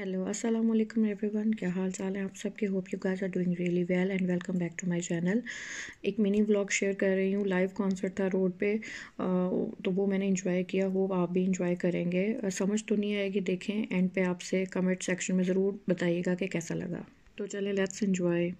Hello अस्सलाम वालेकुम everyone क्या हाल चाल है आप सबके? Hope you guys are doing really well and welcome back to my channel एक मिनी व्लॉग शेयर कर रही हूँ लाइव कॉन्सर्ट था रोड पे। तो वो मैंने इंजॉय किया होप आप भी इंजॉय करेंगे। समझ तो नहीं आएगी, देखें एंड पे आपसे कमेंट सेक्शन में ज़रूर बताइएगा कि कैसा लगा। तो चले लेट्स इन्जॉय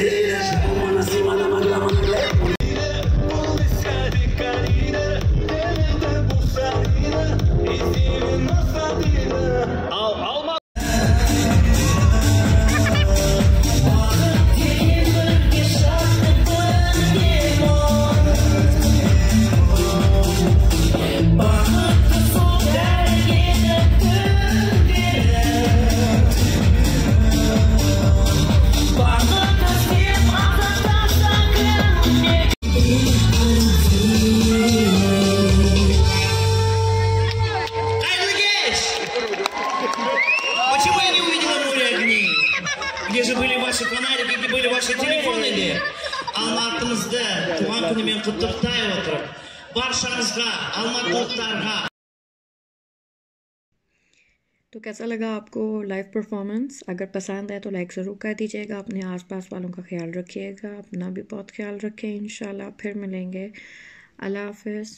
Yeah. Где же были ваши фонарики, где были ваши телефоны де? Алматымызды туған күнімен құттықтай отырып, баршаңызға, алматылықтарға तो कैसा लगा आपको लाइव परफॉर्मेंस अगर पसंद है तो लाइक ज़रूर कर दीजिएगा अपने आसपास वालों का ख्याल रखिएगा अपना भी बहुत ख्याल रखें इन फिर मिलेंगे अल्लाह हाफिज़